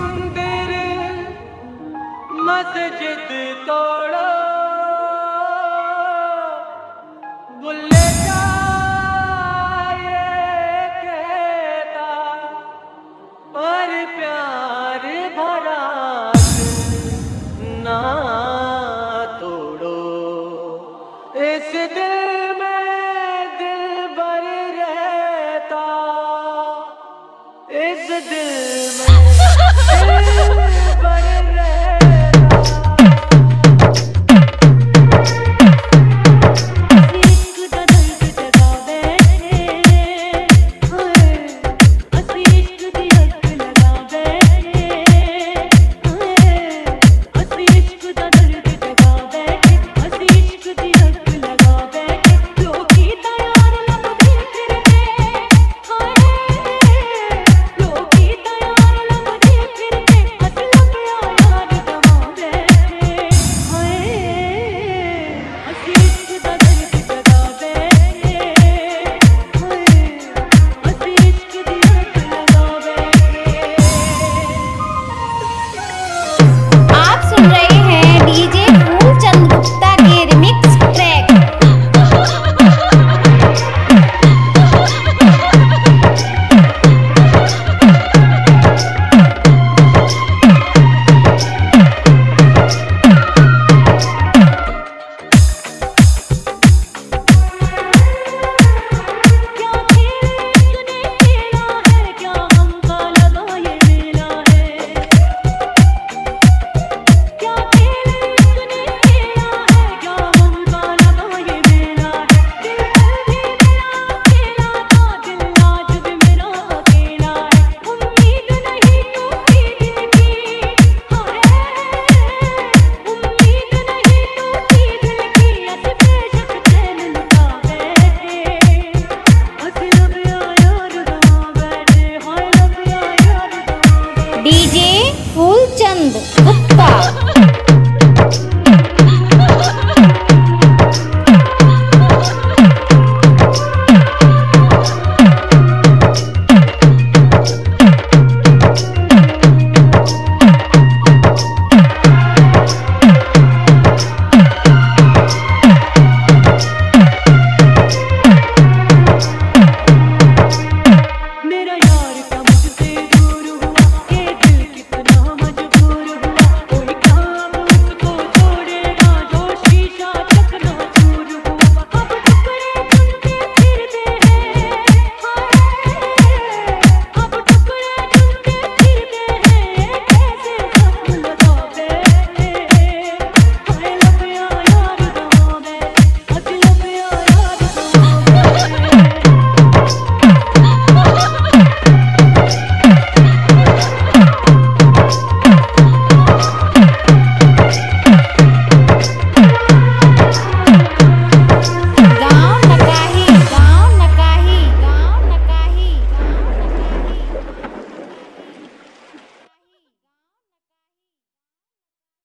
मंदिर मस्जिद तोड़ो